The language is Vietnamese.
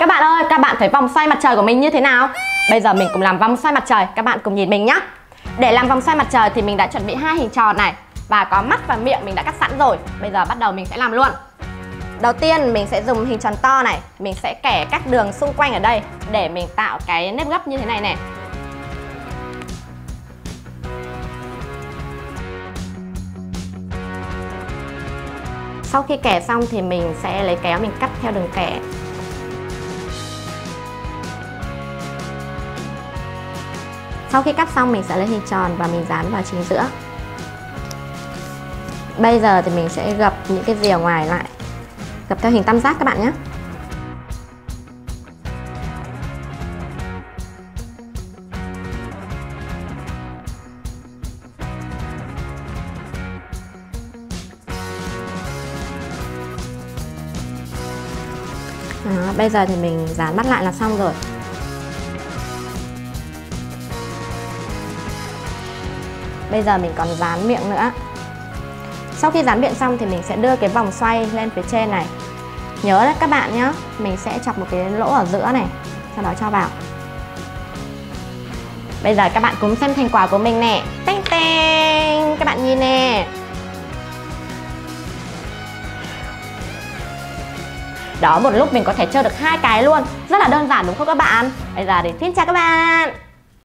Các bạn ơi, các bạn thấy vòng xoay mặt trời của mình như thế nào? Bây giờ mình cùng làm vòng xoay mặt trời, các bạn cùng nhìn mình nhé Để làm vòng xoay mặt trời thì mình đã chuẩn bị hai hình tròn này Và có mắt và miệng mình đã cắt sẵn rồi. Bây giờ bắt đầu mình sẽ làm luôn. Đầu tiên mình sẽ dùng hình tròn to này. Mình sẽ kẻ các đường xung quanh ở đây Để mình tạo cái nếp gấp như thế này này. Sau khi kẻ xong thì mình sẽ lấy kéo mình cắt theo đường kẻ. Sau khi cắt xong mình sẽ lấy hình tròn và mình dán vào chính giữa. Bây giờ thì mình sẽ gập những cái rìa ngoài lại. Gập theo hình tam giác các bạn nhé. Đó, bây giờ thì mình dán mắt lại là xong rồi. Bây giờ mình còn dán miệng nữa. Sau khi dán miệng xong thì mình sẽ đưa cái vòng xoay lên phía trên này. Nhớ đấy các bạn nhé Mình sẽ chọc một cái lỗ ở giữa này, Sau đó cho vào. Bây giờ các bạn cùng xem thành quả của mình nè. Teng teng, Các bạn nhìn nè. Đó, một lúc mình có thể chơi được hai cái luôn. Rất là đơn giản đúng không các bạn? Bây giờ thì xin chào các bạn.